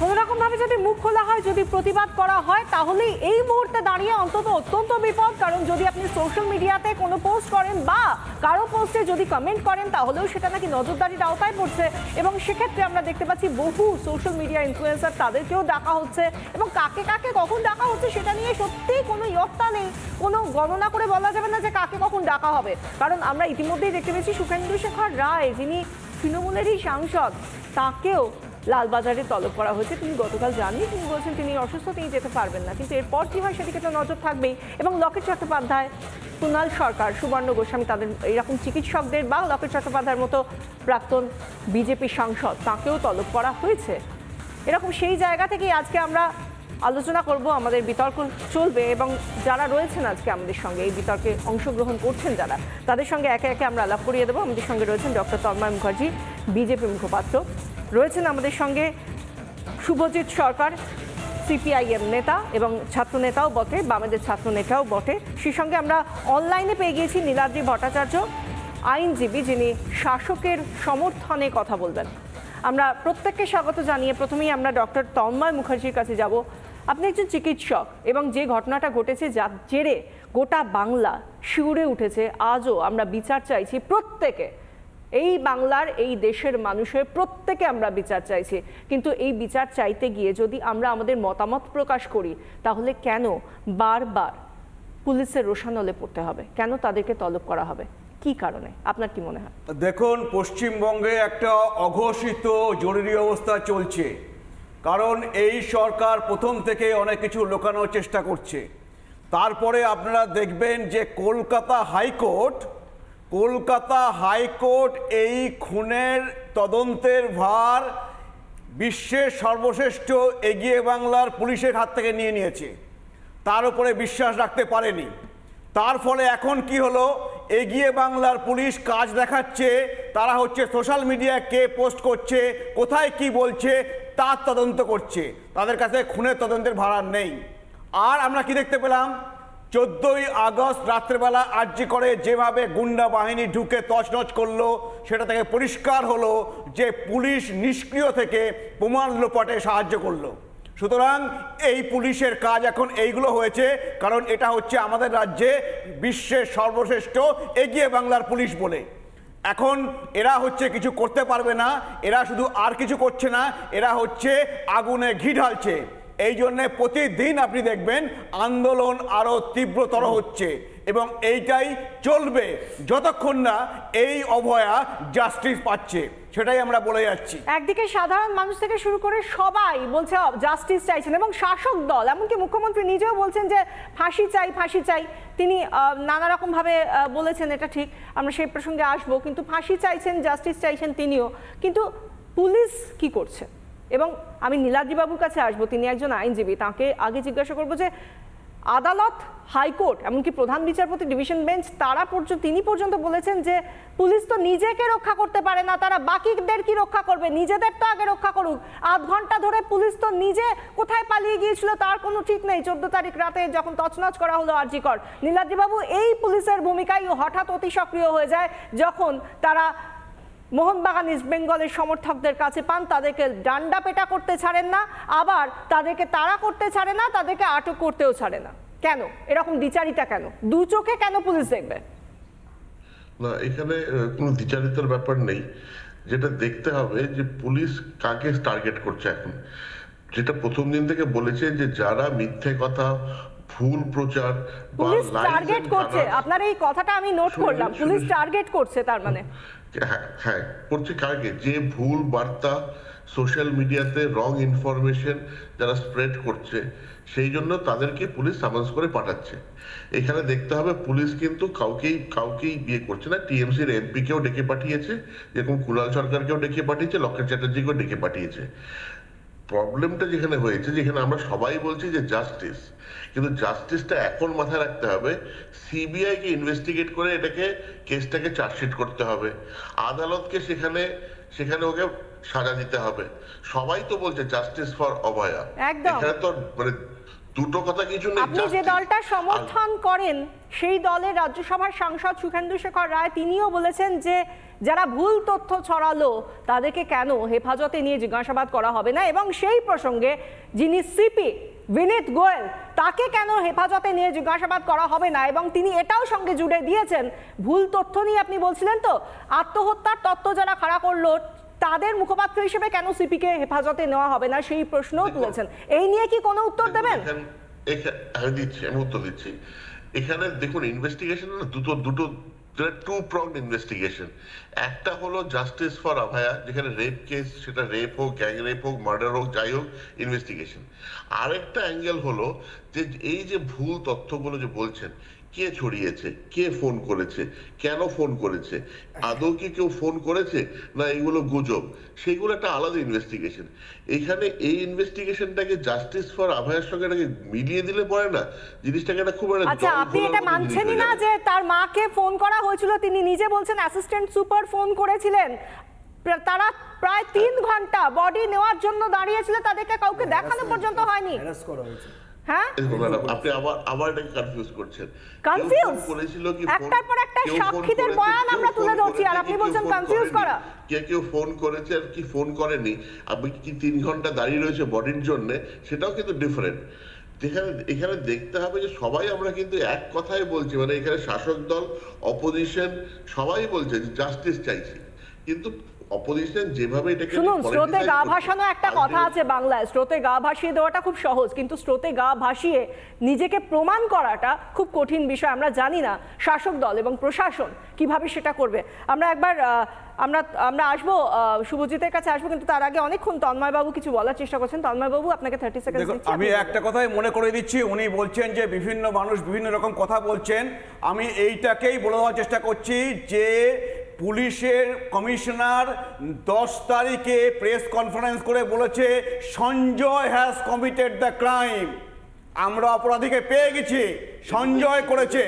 কোনো রকম ভাবে যদি মুখ খোলা হয়, যদি প্রতিবাদ করা হয় তাহলে এই মুহূর্তে দাঁড়িয়ে অন্তত অত্যন্ত বিপদ। কারণ যদি আপনি সোশ্যাল মিডিয়াতে কোনো পোস্ট করেন বা কারও পোস্টে যদি কমেন্ট করেন, তাহলেও সেটা নাকি নজরদারির আওতায় পড়ছে। এবং সেক্ষেত্রে আমরা দেখতে পাচ্ছি বহু সোশ্যাল মিডিয়া ইনফ্লুয়েন্সার তাদেরকেও ডাকা হচ্ছে। এবং কাকে কাকে কখন ডাকা হচ্ছে সেটা নিয়ে সত্যিই কোনো ইয়ত্তা নেই। কোনো গণনা করে বলা যাবে না যে কাকে কখন ডাকা হবে। কারণ আমরা ইতিমধ্যেই দেখতে পেয়েছি সুখেন্দু শেখর রায়, যিনি তৃণমূলেরই সাংসদ, তাকেও লালবাজারে তলব করা হয়েছে। তিনি গতকাল জাননি তিনি বলছেন, তিনি অসুস্থ, তিনি যেতে পারবেন না। কিন্তু এরপর কি হয় সেদিকে তো নজর থাকবেই। এবং লকেট চট্টোপাধ্যায় কুণাল সরকার, সুবর্ণ গোস্বামী তাদের এরকম চিকিৎসকদের বা লকেট চট্টোপাধ্যায়ের মতো প্রাক্তন বিজেপি সাংসদ, তাকেও তলব করা হয়েছে। এরকম সেই জায়গা থেকেই আজকে আমরা আলোচনা করব। আমাদের বিতর্ক চলবে এবং যারা রয়েছেন আজকে আমাদের সঙ্গে, এই বিতর্কে অংশগ্রহণ করছেন যারা, তাদের সঙ্গে একে একে আমরা আলাপ করিয়ে দেবো। আমাদের সঙ্গে রয়েছেন ডক্টর তন্ময় মুখার্জি, বিজেপি মুখপাত্র। রয়েছেন আমাদের সঙ্গে শুভজিৎ সরকার, সিপিআইএম নেতা এবং ছাত্র নেতাও বটে, বামেদের ছাত্র নেতাও বটে। সেই সঙ্গে আমরা অনলাইনে পেয়ে গিয়েছি নীলাদ্রি ভট্টাচার্য, আইনজীবী, যিনি শাসকের সমর্থনে কথা বলবেন। আমরা প্রত্যেককে স্বাগত জানিয়ে প্রথমেই আমরা ডক্টর তন্ময় মুখার্জির কাছে যাব। আপনি একজন চিকিৎসক এবং যে ঘটনাটা ঘটেছে যার জেরে গোটা বাংলা শিউরে উঠেছে, আজও আমরা বিচার চাইছি প্রত্যেকে। এই বাংলার এই দেশের মানুষের প্রত্যেকে আমরা বিচার চাইছি। কিন্তু এই বিচার চাইতে গিয়ে যদি আমরা আমাদের মতামত প্রকাশ করি, তাহলে কেন বারবার পুলিশের রোশানলে পড়তে হবে? কেন তাদেরকে তলব করা হবে? কি কারণে? আপনার কি মনে হয়? দেখুন, পশ্চিমবঙ্গে একটা অঘোষিত জরুরি অবস্থা চলছে। কারণ এই সরকার প্রথম থেকে অনেক কিছু লোকানোর চেষ্টা করছে। তারপরে আপনারা দেখবেন যে কলকাতা হাইকোর্ট কলকাতা হাইকোর্ট এই খুনের তদন্তের ভার বিশ্বের সর্বশ্রেষ্ঠ এগিয়ে বাংলার পুলিশের হাত থেকে নিয়ে নিয়েছে। তার উপরে বিশ্বাস রাখতে পারেনি। তার ফলে এখন কি হলো? এগিয়ে বাংলার পুলিশ কাজ দেখাচ্ছে, তারা হচ্ছে সোশ্যাল মিডিয়া কে পোস্ট করছে, কোথায় কি বলছে, তার তদন্ত করছে। তাদের কাছে খুনের তদন্তের ভাড়া নেই। আর আমরা কি দেখতে পেলাম? চোদ্দই আগস্ট রাত্রেবেলা আর্জি করে যেভাবে গুন্ডা বাহিনী ঢুকে তছনছ করল, সেটা থেকে পরিষ্কার হলো যে পুলিশ নিষ্ক্রিয় থেকে প্রমাণ লোপাটে সাহায্য করল। সুতরাং এই পুলিশের কাজ এখন এইগুলো হয়েছে, কারণ এটা হচ্ছে আমাদের রাজ্যে বিশ্বের সর্বশ্রেষ্ঠ এগিয়ে বাংলার পুলিশ বলে। এখন এরা হচ্ছে কিছু করতে পারবে না, এরা শুধু আর কিছু করছে না, এরা হচ্ছে আগুনে ঘি ঢালছে। এই জন্যে প্রতিদিন আপনি দেখবেন আন্দোলন আরও তীব্রতর হচ্ছে এবং এইটাই চলবে যতক্ষণ না এই অভয়া জাস্টিস পাচ্ছে। সেটাই আমরা বলে যাচ্ছি। একদিকে সাধারণ মানুষ থেকে শুরু করে সবাই বলছে জাস্টিস চাইছেন এবং শাসক দল, এমনকি মুখ্যমন্ত্রী নিজেও বলছেন যে, ফাঁসি চাই ফাঁসি চাই। তিনি নানা রকমভাবে বলেছেন, এটা ঠিক, আমরা সেই প্রসঙ্গে আসব। কিন্তু ফাঁসি চাইছেন জাস্টিস চাইছেন তিনিও। কিন্তু পুলিশ কি করছে? এবং আমি নীলাদ্রিবাবুর কাছে আসব, তিনি একজন আইনজীবী, তাকে আগে জিজ্ঞাসা করব যে আদালত, হাইকোর্ট, এমনকি প্রধান বিচারপতি, ডিভিশন বেঞ্চ, তারা পর্যন্ত তিনি পর্যন্ত বলেছেন যে পুলিশ তো নিজেকে রক্ষা করতে পারে না, তারা বাকিদের কি রক্ষা করবে? নিজেদের তো আগে রক্ষা করুক। আধ ঘণ্টা ধরে পুলিশ তো নিজে কোথায় পালিয়ে গিয়েছিল তার কোনো ঠিক নেই। চোদ্দ তারিখ রাতে যখন তছনছ করা হলো আরজিকর, নীলাদ্রিবাবু এই পুলিশের ভূমিকায় হঠাৎ অতি সক্রিয় হয়ে যায়, যখন তারা মোহনবাগান ইস্ট বেঙ্গলের সমর্থকদের কাছে পান তাদেরকে ডান্ডা পেটা করতে ছাড়েন না আবার তাদেরকে তাড়া করতে ছাড়ে না তাদেরকে আটক করতেও ছাড়ে না। কেন? এরকম দ্বিচারিতা কেন? দু চোখে কেন পুলিশ দেখবে? না এখানে কোনো দ্বিচারিতার ব্যাপার নেই। যেটা দেখতে হবে যে পুলিশ কাকে টার্গেট করছে এখন। যেটা প্রথম দিন থেকে বলেছে যে যারা মিথ্যে কথা ভুল প্রচার পুলিশ টার্গেট করছে। আপনার এই কথাটা আমি নোট করলাম। পুলিশ টার্গেট করছে তার মানে। হ্যাঁ হ্যাঁ করছে কাকে যে ভুল বার্তা সোশ্যাল মিডিয়াতে রং ইনফরমেশন যারা স্প্রেড করছে, সেই জন্য তাদেরকে পুলিশ সামান্স করে পাঠাচ্ছে। এখানে দেখতে হবে পুলিশ কিন্তু কাউকেই কাউকেই বিয়ে করছে না। টিএমসির এমপি কেও ডেকে পাঠিয়েছে, যেরকম কুণাল সরকারকেও ডেকে পাঠিয়েছে লকেট চ্যাটার্জিকেও ডেকে পাঠিয়েছে। প্রবলেমটা যেখানে হয়েছে যেখানে আমরা সবাই বলছি যে জাস্টিস কিন্তু জাস্টিসটা এখন মাথায় রাখতে হবে সিবিআই কে ইনভেস্টিগেট করে এটাকে কেসটাকে চার্জশিট করতে হবে। আদালতকে সেখানে সেখানে ওকে সাজা দিতে হবে। সবাই তো বলছে জাস্টিস ফর অভয়া একদম। এখানে তো মানে দুটো কথা কিছু নেই আপনি যে দলটা সমর্থন করেন সেই দলের রাজ্যসভার সাংসদ সুখেন্দু শেখর রায় তিনিও বলেছেন যে যারা ভুল তথ্য ছড়ালো তাদেরকে কেন হেফাজতে নিয়ে জিজ্ঞাসাবাদ করা হবে না? এবং সেই প্রসঙ্গে যিনি সিপি বিনীত গোয়েল তাকে কেন হেফাজতে নিয়ে জিজ্ঞাসাবাদ করা হবে না? এবং তিনি এটাও সঙ্গে জুড়ে দিয়েছেন ভুল তথ্য নিয়ে আপনি বলছিলেন তো আত্মহত্যার তত্ত্ব যারা খাড়া করল তাদের মুখপাত্র হিসেবে কেন সিপিকে হেফাজতে নেওয়া হবে না সেই প্রশ্নও তুলেছেন। এই নিয়ে কি কোনো উত্তর দেবেন? আমি দিচ্ছি আমি উত্তর দিচ্ছি। এখানে দেখুন ইনভেস্টিগেশন দুটো দুটো টু প্রং ইনভেস্টিগেশন একটা হলো জাস্টিস ফর আভায়া যেখানে রেপ কেস সেটা রেপ হোক গ্যাং রেপ হোক মার্ডার হোক যাই হোক ইনভেস্টিগেশন আরেকটা অ্যাঙ্গেল হলো যে এই যে ভুল তথ্যগুলো যে বলছেন কে ছড়িয়েছে? কে ফোন করেছে? কেন ফোন করেছে? আদৌ কি কেউ ফোন করেছে? না এগুলো গুজব? সেগুলো একটা আলাদা ইনভেস্টিগেশন এখানে এই ইনভেস্টিগেশনটাকে জাস্টিস ফর আভয়ের সঙ্গে এটাকে মিলিয়ে দিলে পরে না জিনিসটাকে একটা খুব একটা আচ্ছা আপনি এটা মানছেনই না যে তার মাকে ফোন করা হয়েছিল তিনি নিজে বলছেন অ্যাসিস্ট্যান্ট সুপার ফোন করেছিলেন। তারা প্রায় তিন ঘণ্টা বডি নেওয়ার জন্য দাঁড়িয়েছিল তাদেরকে কাউকে দেখানো পর্যন্ত হয়নি। করা হয়েছে। হ্যাঁ? আপনি আবার আবার এটাকে কনফিউজ করছেন। কেউ Confuse? কি একটার পর একটা সাক্ষীদের বয়ান আমরা তুলে ধরছি, আর আপনি বলছেন ফোন করা। কে কেউ ফোন করেছে আর কি ফোন করেনি আপনি কি তিন ঘণ্টা দাঁড়িয়ে রয়েছে বডির জন্য সেটাও কিন্তু ডিফারেন্ট যেখানে এখানে দেখতে হবে যে সবাই আমরা কিন্তু এক কথাই বলছি মানে এখানে শাসক দল অপোজিশন সবাই বলছে যে জাস্টিস চাইছি। কিন্তু অপোজিশন যেভাবে এটাকে শুনুন স্রোতে গা ভাসানো একটা কথা আছে বাংলায়। স্রোতে গা ভাসিয়ে দেওয়াটা খুব সহজ কিন্তু স্রোতে গা ভাসিয়ে নিজেকে প্রমাণ করাটা খুব কঠিন বিষয়। আমরা জানি না শাসক দল এবং প্রশাসন কীভাবে সেটা করবে। আমরা একবার আমরা আমরা আসব শুভজিতের কাছে আসব কিন্তু তার আগে অনেকক্ষণ তন্ময় বাবু কিছু বলার চেষ্টা করছেন। তন্ময় বাবু আপনাকে থার্টি সেকেন্ড আমি একটা কথাই মনে করে দিচ্ছি। উনি বলছেন যে বিভিন্ন মানুষ বিভিন্ন রকম কথা বলছেন। আমি এইটাকেই বলে দেওয়ার চেষ্টা করছি যে পুলিশের কমিশনার দশ তারিখে প্রেস কনফারেন্স করে বলেছে Sanjay has committed the crime আমরা অপরাধীকে পেয়ে গেছি সঞ্জয় করেছে।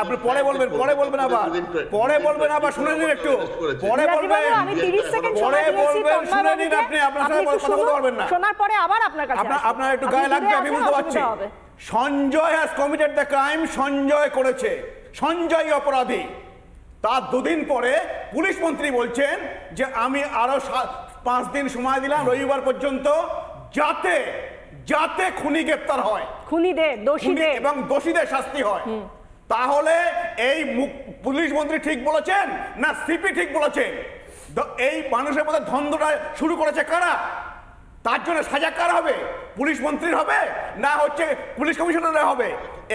আপনি পরে বলবেন পরে বলবেন আবার। পরে বলবেন আবার শুনে নিন একটু। পরে বলবেন বাবু, আমি 30 সেকেন্ড পরে বলবেন, শুনে নিন আপনি, আপনার আপনি সাথে কথা বলতে পারবেন না। শোনার পরে আবার আপনার কাছে আপনার আপনার একটু গায়ে লাগবে আমি বুঝতে পারছি। Sanjay has committed the crime Sanjay করেছে। সঞ্জয় অপরাধী। তার দুদিন পরে পুলিশ মন্ত্রী বলছেন যে আমি আরও সাত পাঁচ দিন সময় দিলাম রবিবার পর্যন্ত যাতে যাতে খুনি গ্রেপ্তার হয়। খুনিদের খুনি দোষীদের। এবং দোষীদের শাস্তি হয়। তাহলে এই পুলিশ মন্ত্রী ঠিক বলেছেন না সিপি ঠিক বলেছেন? এই মানুষের মধ্যে ধন্দটা শুরু করেছে কারা? তার জন্য সাজা কার হবে, পুলিশ মন্ত্রীর হবে, না হচ্ছে পুলিশ কমিশনারের হবে।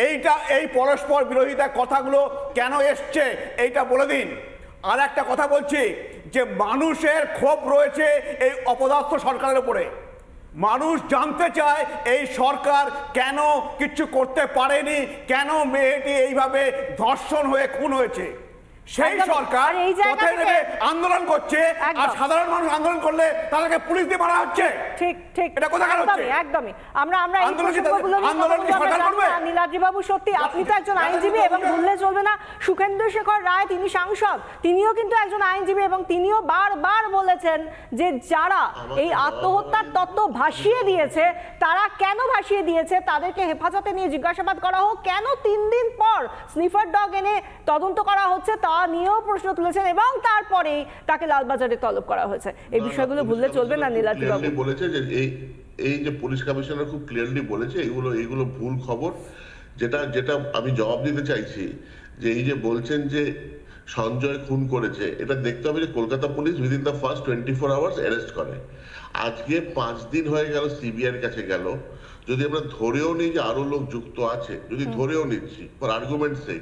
এইটা, এই পরস্পর বিরোধিতা কথাগুলো কেন এসছে, এইটা বলে দিন। আর একটা কথা বলছি, যে মানুষের ক্ষোভ রয়েছে এই অপদার্থ সরকারের উপরে। মানুষ জানতে চায় এই সরকার কেন কিছু করতে পারেনি, কেন মেয়েটি এইভাবে ধর্ষণ হয়ে খুন হয়েছে। সেই সরকার পথে নেমে আন্দোলন করছে? আর সাধারণ মানুষ আন্দোলন করলে তাদেরকে পুলিশ দিয়ে মারা হচ্ছে? ঠিক ঠিক। এটা কোথাকার হচ্ছে? একদমই আমরা আমরা এই আন্দোলন কি প্রসঙ্গগুলো আন্দোলন কি সরকার করবে? নীলাদ্রি বাবু সত্যি আপনি তো একজন জানি- আইনজীবী এবং ভুললে চলবে না। সুখেন্দ্র শেখর রায় তিনি সাংসদ। তিনিও কিন্তু একজন আইনজীবী এবং তিনিও বারবার বলেছেন যে যারা এই আত্মহত্যার তত্ত্ব ভাসিয়ে দিয়েছে তারা কেন ভাসিয়ে দিয়েছে? তাদেরকে হেফাজতে নিয়ে জিজ্ঞাসাবাদ করা হোক। কেন তিন দিন পর স্নিফার ডগ এনে তদন্ত করা হচ্ছে? তা নিয়েও প্রশ্ন তুলেছেন এবং তারপরেই তাকে লালবাজারে তলব করা হয়েছে। এই বিষয়গুলো ভুললে চলবে না নীলাদ্রি বাবু বলেছে যে এই এই যে পুলিশ কমিশনার খুব ক্লিয়ারলি বলেছে এগুলো এগুলো ভুল খবর। যেটা যেটা আমি জবাব দিতে চাইছি যে এই যে বলছেন যে সঞ্জয় খুন করেছে এটা দেখতে হবে যে Kolkata police within the first twenty four hours arrest করে। আজকে পাঁচ দিন হয়ে গেল সিবিআইয়ের কাছে গেল। যদি আমরা ধরেও নিই যে আরও লোক যুক্ত আছে যদি ধরেও নিচ্ছি ফর আর্গুমেন্ট সে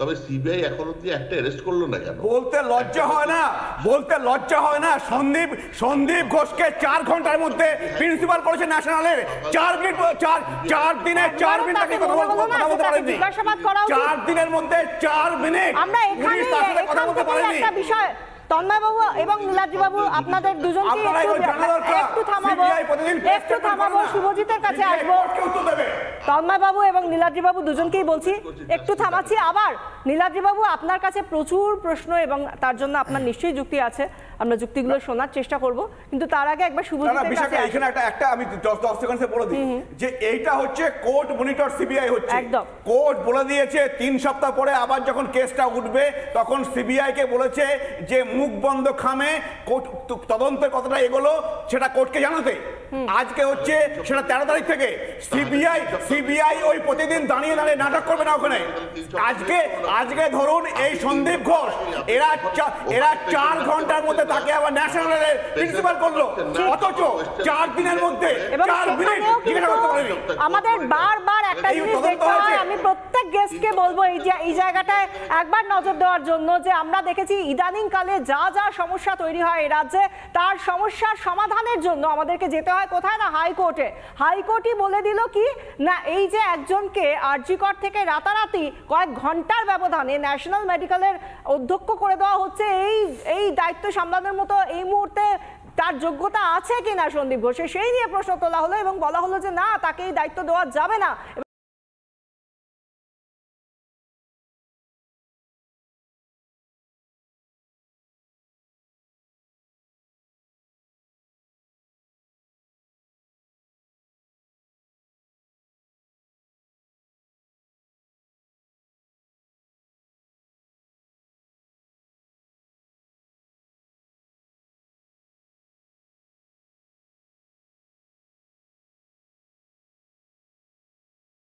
তবে সিবিআই এখন অব্দি একটা অ্যারেস্ট করল না কেন? বলতে লজ্জা হয় না বলতে লজ্জা হয় না। সন্দীপ সন্দীপ ঘোষকে চার ঘণ্টার মধ্যে প্রিন্সিপাল করেছে ন্যাশনালের চার মিনিট চার চার দিনে চার মিনিট তাকে কথা বলতে কথা বলতে পারেনি জিজ্ঞাসাবাদ করা উচিত। চার দিনের মধ্যে চার মিনিট আমরা এখানে কথা বলতে পারেনি একটা বিষয় তন্ময় বাবু এবং নীলাদ্রি বাবু আপনাদের দুজনকে একটু থামাবো একটু থামাবো শুভজিতের কাছে আসব। তন্ময় বাবু এবং নীলাদ্রি বাবু দুজনকেই বলছি একটু থামাচ্ছি। আবার নীলাদ্রি বাবু আপনার কাছে প্রচুর প্রশ্ন এবং তার জন্য আপনার নিশ্চয়ই যুক্তি আছে। আমরা যুক্তিগুলো শোনার চেষ্টা করব। কিন্তু তার আগে একবার শুভজিতের কাছে এখানে একটা একটা আমি সেকেন্ডে বলে দিই। যে এইটা হচ্ছে কোর্ট মনিটর সিবিআই হচ্ছে। একদম। কোর্ট বলে দিয়েছে তিন সপ্তাহ পরে আবার যখন কেসটা উঠবে তখন সিবিআই কে বলেছে যে মুখ বন্ধ খামে কোর্ট তদন্তের কতটা এগোলো সেটা কোর্টকে জানাতে। আজকে হচ্ছে সেটা তেরো তারিখ থেকে সিবিআই সিবিআই ওই প্রতিদিন দাঁড়িয়ে দাঁড়িয়ে নাটক করবে না ওখানে। আজকে আজকে ধরুন এই সন্দীপ ঘোষ এরা এরা চার ঘণ্টার মধ্যে তাকে আবার ন্যাশনালের প্রিন্সিপাল করল। অথচ চার দিনের মধ্যে চার মিনিট আমাদের বারবার একটা জিনিস দেখতে হয়। আমি গেস্টকে বলব, এই যে, এই জায়গাটায় একবার নজর দেওয়ার জন্য যে আমরা দেখেছি ইদানিং কালে যা যা সমস্যা তৈরি হয় এই রাজ্যে, তার সমস্যার সমাধানের জন্য আমাদেরকে যেতে হয় কোথায় না হাইকোর্টে। হাইকোর্টই বলে দিল কি, না, এই যে একজনকে আরজিকর থেকে রাতারাতি কয়েক ঘণ্টার ব্যবধানে ন্যাশনাল মেডিকেলের অধ্যক্ষ করে দেওয়া হচ্ছে, এই এই দায়িত্ব সামলানোর মতো এই মুহূর্তে তার যোগ্যতা আছে কিনা সন্দীপ ঘোষের? সেই নিয়ে প্রশ্ন তোলা হলো এবং বলা হলো যে না, তাকে এই দায়িত্ব দেওয়া যাবে না।